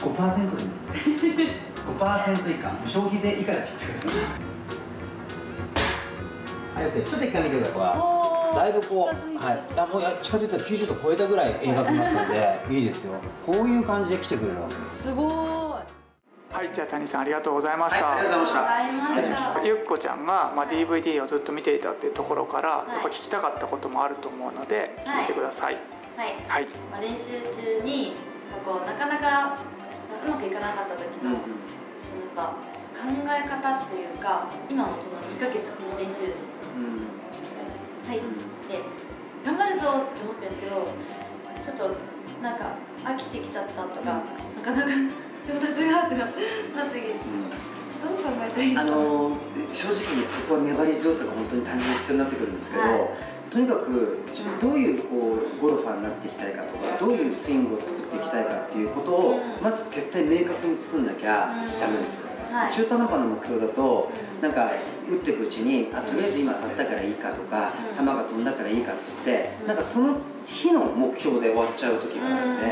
5%で5%以下。消費税以下で切ってください。はい OK ちょっと一回見てください。だいぶこうはい。あもうや近づいたら90度超えたぐらい映画になったのでいいですよ。こういう感じで来てくれるわけです。すごい。はい、じゃあ谷さんありがとうございました。はいありがとうございました。ゆっこちゃんが、まあ、DVD をずっと見ていたっていうところから、い。やっぱ聞きたかったこともあると思うので聞いてください。はい、はい、まあ、練習中にこうなかなかうまくいかなかった時の,、そのやっぱ考え方というか今もその2ヶ月この練習入って頑張るぞって思ってるんですけどちょっとなんか飽きてきちゃったとか、なかなか上達がとかなった時どうあのの正直にそこは粘り強さが本当に単純に必要になってくるんですけど、はい。とにかく自分どういうこうゴルファーになっていきたいかとかどういうスイングを作っていきたいかっていうことを、うん。まず絶対明確に作んなきゃダメです、はい中途半端な目標だと、うん。なんか打っていくうちにあとりあえず今当たったからいいかとか、うん。球が飛んだからいいかって言って、うん。なんかその日の目標で終わっちゃう時があるので、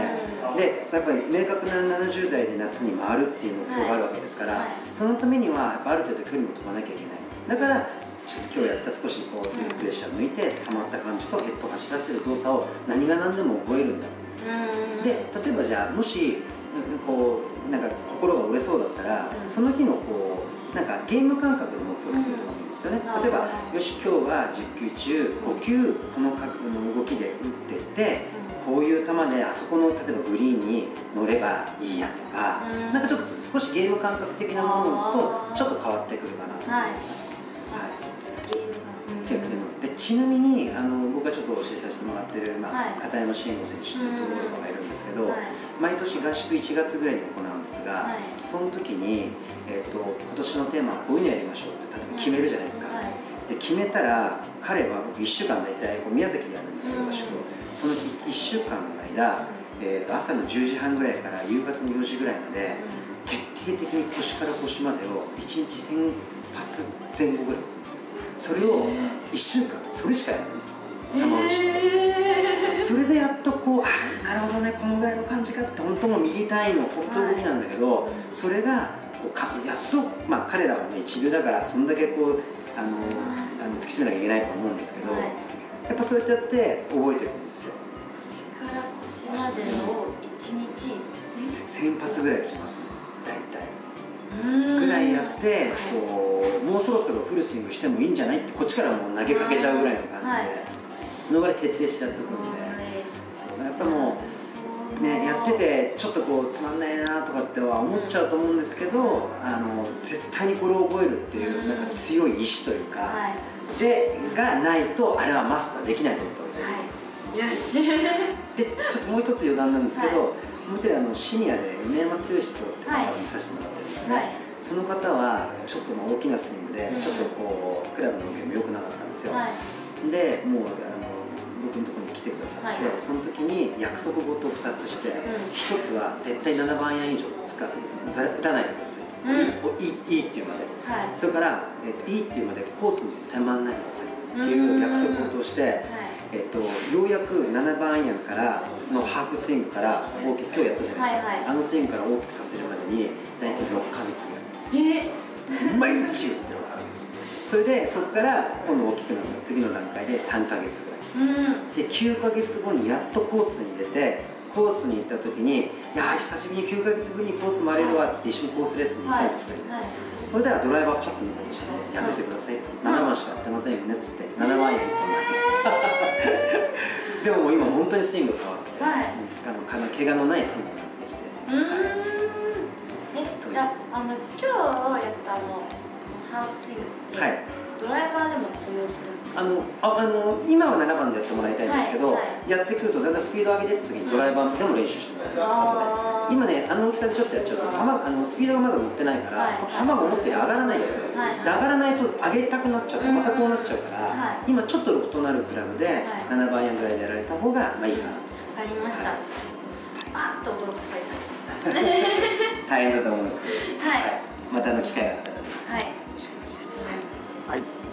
うん。でやっぱり明確な70代で夏に回るっていう目標があるわけですから、はい。そのためにはやっぱある程度距離も飛ばなきゃいけない。だからちょっと今日やった少しこうプレッシャー抜いて溜まった感じとヘッドを走らせる動作を何が何でも覚えるんだ。うん。で例えばじゃあもしうんこうなんか心が折れそうだったら、うん。その日のこうなんかゲーム感覚で目標を作るとかもいいですよね、うん。例えばよし今日は10球中5球この角度の動きで打ってって、こういう球であそこの例えばグリーンに乗ればいいやとか、うん。なんかちょっと少しゲーム感覚的なものとちょっと変わってくるかなと思います。はい。ちょっとゲームでちなみにあの僕がちょっと教えさせてもらってる、まあはい。片山慎吾選手というプロゴルファーがいるんですけど、はい。毎年合宿1月ぐらいに行うんですが、はい。その時に、えーと「今年のテーマはこういうのやりましょう」って例えば決めるじゃないですか、はい。で決めたら彼は僕1週間大体こう宮崎でやるんですけどうん。合宿を。その1週間の間、えーと朝の10時半ぐらいから夕方の4時ぐらいまで徹底的に腰から腰までを1日1000発前後ぐらい打つんですよ。それを1週間それしかやらないんです球打ちえそれでやっとこうあなるほどねこのぐらいの感じかって本当もうミリ単位の本当動きなんだけど、それがこうかやっと、まあ、彼らはね一流だからそんだけこうあのあの突き詰めなきゃいけないと思うんですけど、はい。やっぱそうやってやって覚えていくんですよ。腰から腰までの一日1000発ぐらい打ちますね大体。ぐぐらいやってこうもうそろそろフルスイングしてもいいんじゃないってこっちからもう投げかけちゃうぐらいの感じで、はい。そのぐらい徹底してやっておくんで、そうやっぱもうねやっててちょっとこうつまんないなとかっては思っちゃうと思うんですけど、あの絶対にこれを覚えるっていうなんか強い意志というか、はい。でがないとあれはマスターできないと思ったんですよ、はい。よし。でちょっともう一つ余談なんですけど、はい。もう一人あのシニアで米山剛人って方を見させてもらってるんですね、はい。その方はちょっとまあ大きなスイングでうん。ちょっとこうクラブの動きも良くなかったんですよ、はい。でもうあの僕のところに来てくださって、はい。その時に約束事を2つして、ん。1つは絶対7番アイアン以上使う打たないでくださいと、うん。いいいいいっていうまで。はい。それから、えっと、いいっていうまでコースに絶対回んないでくださいっていう約束事をして、えっと、ようやく7番アイアンからのハーフスイングから大きく今日やったじゃないですか、はいはい。あのスイングから大きくさせるまでに大体6ヶ月ぐらい。え？毎日打って6ヶ月それでそこから今度大きくなった次の段階で3ヶ月ぐらいうん。で9ヶ月後にやっとコースに出てコースに行った時に「いやー久しぶりに9ヶ月ぶりにコース回れるわ」っつって一緒にコースレッスンに行ったんですよ、2人で。はい。それではドライバーパッと抜こうとしてねやめてくださいと。7番しかやってませんよねっつって。7番や1本だけ でももう今本当にスイングが変わって、はい。あの怪我のないスイングになってきて、うーん。えとい。うじゃああの今日やったあのハーフスイングって、はい。ドライバーでも通用するあのああの今は7番でやってもらいたいんですけど、はい。はいやってくるとだんだんスピード上げていった時にドライバーでも練習してもらいたいです、あー。後で今ねあの大きさでちょっとやっちゃうと球あのスピードがまだ乗ってないから、はい。球が思ったより上がらないんですよ、はい。で上がらないと上げたくなっちゃうとまたこうなっちゃうから、はい。今ちょっとロフトのあるクラブではい。7番アイアンぐらいでやられた方がまあいいかなと思います。わかりました、はい。あっと驚かせたいです 大変だと思うんですけど、はい。またあの機会があった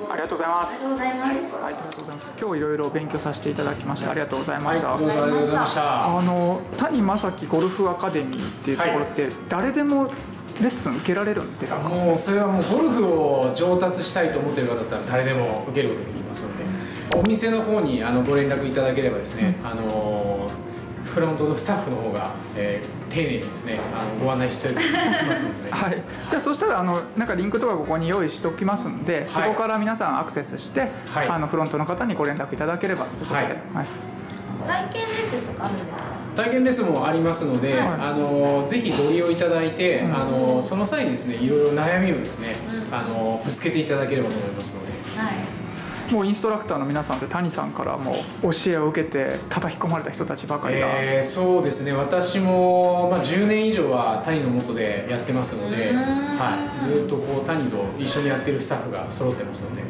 ありがとうございます。はい、ありがとうございます。今日いろいろ勉強させていただきましてありがとうございました、どうぞありがとうございました。あの谷正樹ゴルフアカデミーっていうところって、誰でもレッスン受けられるんですか、もうそれはもうゴルフを上達したいと思ってる方だったら誰でも受けることができますのでお店の方にあのご連絡いただければですね、あのフロントのスタッフの方が、えー丁寧にですねあのご案内していますので、はい、じゃあそしたらあのなんかリンクとかここに用意しておきますんで、はい。そこから皆さんアクセスして、はい。あのフロントの方にご連絡いただければということで、はい。はい体験レッスンとかあるんですか？体験レッスンもありますので、はい。あのぜひご利用いただいて、あのその際にですねいろいろ悩みをですね、あのぶつけていただければと思いますので。はいもうインストラクターの皆さんって谷さんからもう教えを受けて叩き込まれた人たちばかりが、えーそうですね。私も、まあ、10年以上は谷の下でやってますので、はい、ずっとこう谷と一緒にやってるスタッフが揃ってますので。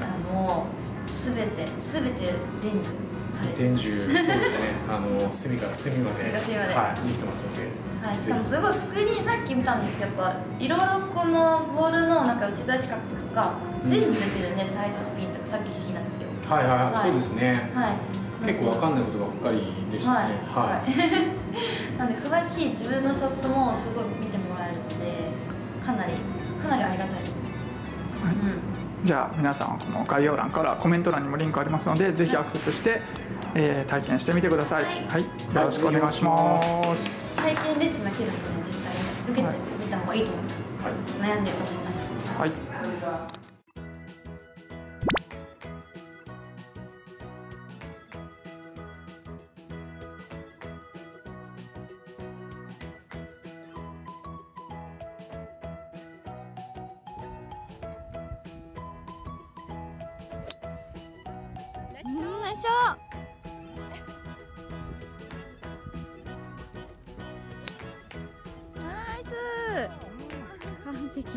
あのすべてすべて伝授されて伝授そうですね。あの隅から隅まで隅から隅まで。はい、できてますので。はい、しかもすごいスクリーンさっき見たんですけどやっぱいろいろこのボールのなんか打ち出し角度とか全部出てるね、サイドスピンとかさっき聞いたんですけど。はいはいはい、はい。そうですね。はい。結構わかんないことばっかりでしたはい。ねはい、なんで詳しい自分のショットもすごい見てもらえるのでかなりかなりありがたい。と思い。ます、じゃあ皆さんこの概要欄からコメント欄にもリンクありますのでぜひアクセスして、えー体験してみてください、はい。はい、よろしくお願いします。体験レッスンだけでもね絶対受けてみた方がいいと思います、はい。悩んで思いましたはいしょう。ナイス。完璧。